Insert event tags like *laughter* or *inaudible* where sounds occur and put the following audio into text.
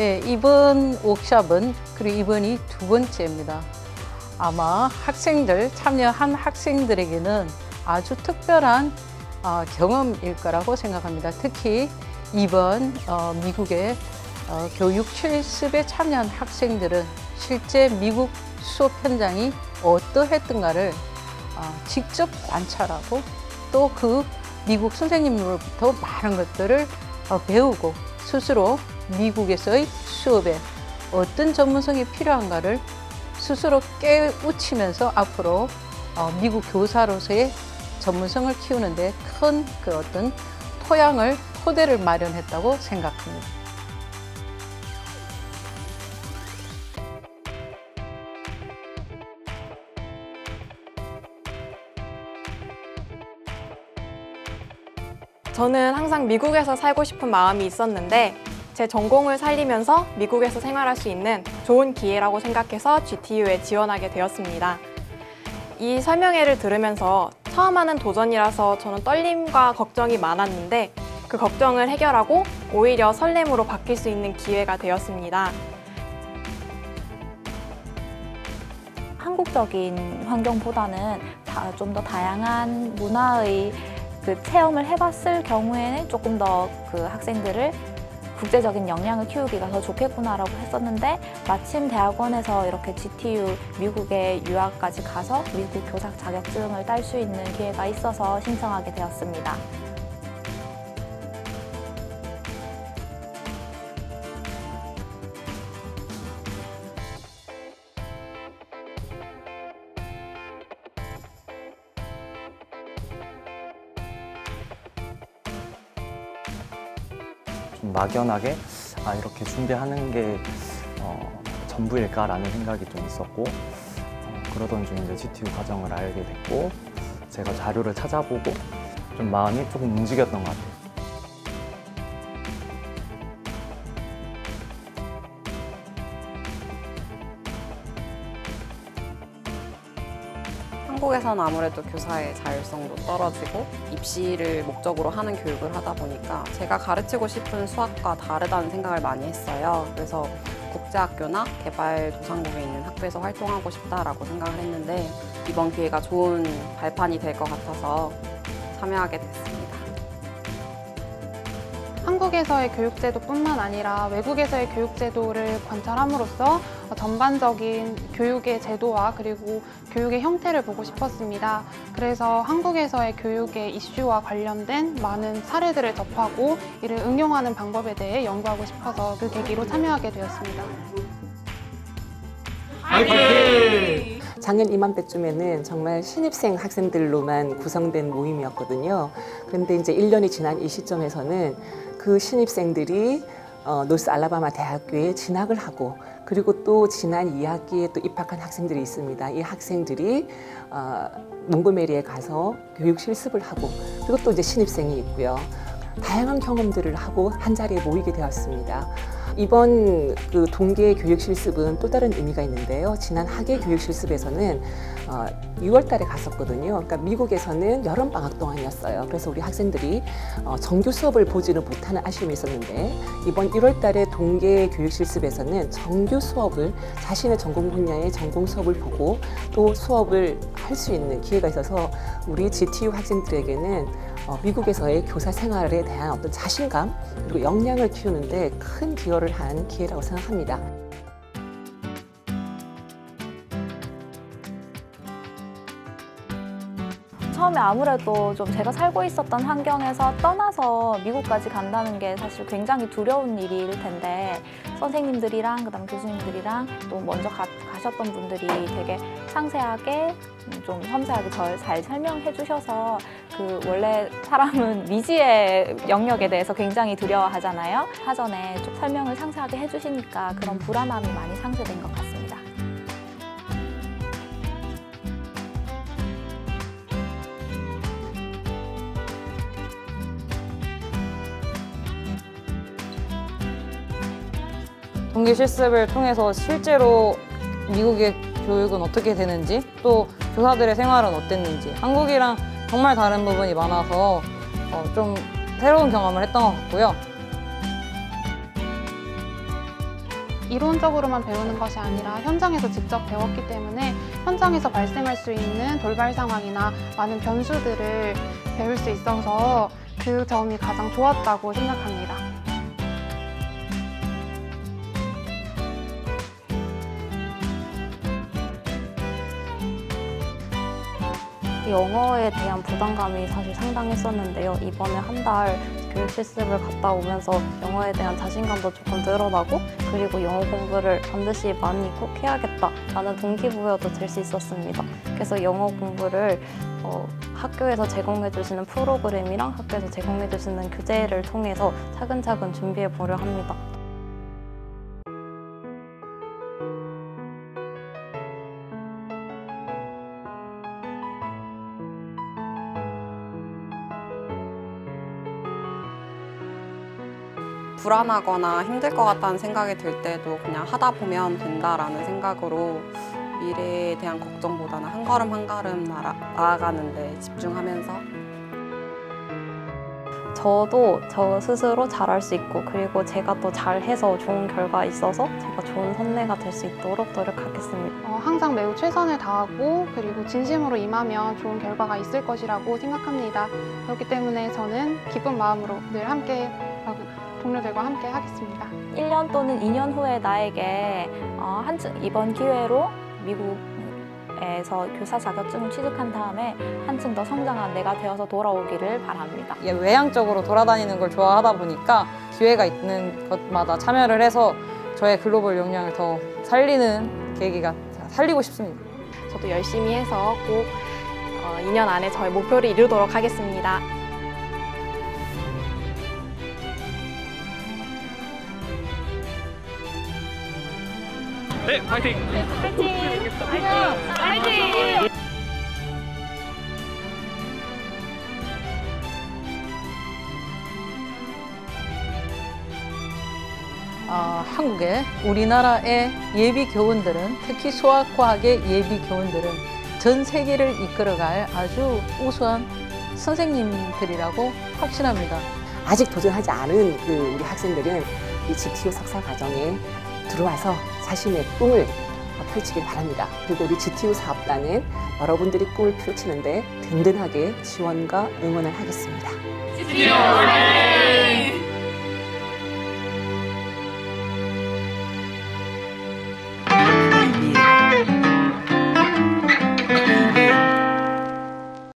예, 이번 워크숍은 그리고 이번이 두 번째입니다. 아마 학생들, 참여한 학생들에게는 아주 특별한 어, 경험일 거라고 생각합니다. 특히 이번 어, 미국의 어, 교육 실습에 참여한 학생들은 실제 미국 수업 현장이 어떠했던가를 어, 직접 관찰하고 또 그 미국 선생님으로부터 많은 것들을 어, 배우고 스스로 미국에서의 수업에 어떤 전문성이 필요한가를 스스로 깨우치면서 앞으로 어, 미국 교사로서의 전문성을 키우는데 큰 그 어떤 토양을 토대를 마련했다고 생각합니다. 저는 항상 미국에서 살고 싶은 마음이 있었는데 제 전공을 살리면서 미국에서 생활할 수 있는 좋은 기회라고 생각해서 GTU에 지원하게 되었습니다. 이 설명회를 들으면서 처음 하는 도전이라서 저는 떨림과 걱정이 많았는데 그 걱정을 해결하고 오히려 설렘으로 바뀔 수 있는 기회가 되었습니다. 한국적인 환경보다는 좀 더 다양한 문화의 그 체험을 해봤을 경우에는 조금 더 그 학생들을 국제적인 역량을 키우기가 더 좋겠구나라고 했었는데 마침 대학원에서 이렇게 GTU 미국에 유학까지 가서 미국 교사 자격증을 딸 수 있는 기회가 있어서 신청하게 되었습니다. 막연하게 아 이렇게 준비하는 게 어, 전부일까라는 생각이 좀 있었고 어, 그러던 중 이제 GTU 과정을 알게 됐고 제가 자료를 찾아보고 좀 마음이 조금 움직였던 것 같아요. 한국에서는 아무래도 교사의 자율성도 떨어지고 입시를 목적으로 하는 교육을 하다 보니까 제가 가르치고 싶은 수학과 다르다는 생각을 많이 했어요. 그래서 국제학교나 개발도상국에 있는 학교에서 활동하고 싶다라고 생각을 했는데 이번 기회가 좋은 발판이 될 것 같아서 참여하게 됐습니다. 한국에서의 교육제도뿐만 아니라 외국에서의 교육제도를 관찰함으로써 전반적인 교육의 제도와 그리고 교육의 형태를 보고 싶었습니다. 그래서 한국에서의 교육의 이슈와 관련된 많은 사례들을 접하고 이를 응용하는 방법에 대해 연구하고 싶어서 그 계기로 참여하게 되었습니다. 작년 이맘때쯤에는 정말 신입생 학생들로만 구성된 모임이었거든요. 그런데 이제 1년이 지난 이 시점에서는 그 신입생들이 어, 노스 알라바마 대학교에 진학을 하고 그리고 또 지난 2학기에 또 입학한 학생들이 있습니다. 이 학생들이 어, 몽고메리에 가서 교육 실습을 하고 그리고 또 이제 신입생이 있고요. 다양한 경험들을 하고 한 자리에 모이게 되었습니다. 이번 그 동계 교육 실습은 또 다른 의미가 있는데요. 지난 학예 교육 실습에서는 어, 6월 달에 갔었거든요. 그러니까 미국에서는 여름 방학 동안이었어요. 그래서 우리 학생들이 어, 정규 수업을 보지는 못하는 아쉬움이 있었는데 이번 1월 달에 동계 교육 실습에서는 정규 수업을 자신의 전공 분야의 전공 수업을 보고 또 수업을 할 수 있는 기회가 있어서 우리 GTU 학생들에게는 어, 미국에서의 교사 생활에 대한 어떤 자신감 그리고 역량을 키우는데 큰 기여를 한 기회라고 생각합니다. 처음에 아무래도 좀 제가 살고 있었던 환경에서 떠나서 미국까지 간다는 게 사실 굉장히 두려운 일일 텐데 선생님들이랑 그다음 교수님들이랑 또 먼저 가, 가셨던 분들이 되게 상세하게 음, 좀 섬세하게 절 잘 설명해 주셔서 그 원래 사람은 *laughs* 미지의 영역에 대해서 굉장히 두려워하잖아요. 사전에 좀 설명을 상세하게 해주시니까 그런 불안함이 많이 상쇄된 것 같습니다. 동기 실습을 통해서 실제로 미국의 교육은 어떻게 되는지 또 교사들의 생활은 어땠는지 한국이랑 정말 다른 부분이 많아서 어, 좀 새로운 경험을 했던 것 같고요. 이론적으로만 배우는 것이 아니라 현장에서 직접 배웠기 때문에 현장에서 발생할 수 있는 돌발 상황이나 많은 변수들을 배울 수 있어서 그 점이 가장 좋았다고 생각합니다. 영어에 대한 부담감이 사실 상당했었는데요. 이번에 한 달 교육 실습을 갔다 오면서 영어에 대한 자신감도 조금 늘어나고 그리고 영어 공부를 반드시 많이 꼭 해야겠다라는 동기부여도 될 수 있었습니다. 그래서 영어 공부를 어, 학교에서 제공해 주시는 프로그램이랑 학교에서 제공해 주시는 교재를 통해서 차근차근 준비해 보려 합니다. 불안하거나 힘들 것 같다는 생각이 들 때도 그냥 하다 보면 된다라는 생각으로 미래에 대한 걱정보다는 한 걸음 한 걸음 나아, 나아가는 데 집중하면서 저도 저 스스로 잘할 수 있고 그리고 제가 또 잘해서 좋은 결과 있어서 제가 좋은 선배가 될 수 있도록 노력하겠습니다. 어, 항상 매우 최선을 다하고 그리고 진심으로 임하면 좋은 결과가 있을 것이라고 생각합니다. 그렇기 때문에 저는 기쁜 마음으로 늘 함께 어, 동료들과 함께 하겠습니다. 1년 또는 2년 후에 나에게 어, 한층 이번 기회로 미국 에서 교사 자격증을 취득한 다음에 한층 더 성장한 내가 되어서 돌아오기를 바랍니다. 외향적으로 돌아다니는 걸 좋아하다 보니까 기회가 있는 것마다 참여를 해서 저의 글로벌 역량을 더 살리는 계기가 살리고 싶습니다. 저도 열심히 해서 꼭 어, 2년 안에 저의 목표를 이루도록 하겠습니다. 어, 한국의 우리나라의 예비 교원들은 특히 수학과학의 예비 교원들은 전 세계를 이끌어갈 아주 우수한 선생님들이라고 확신합니다. 아직 도전하지 않은 그 우리 학생들은 이 GTU 석사 과정에 들어와서 자신의 꿈을 펼치길 바랍니다. 그리고 우리 GTU 사업단은 여러분들이 꿈을 펼치는데 든든하게 지원과 응원을 하겠습니다. GTU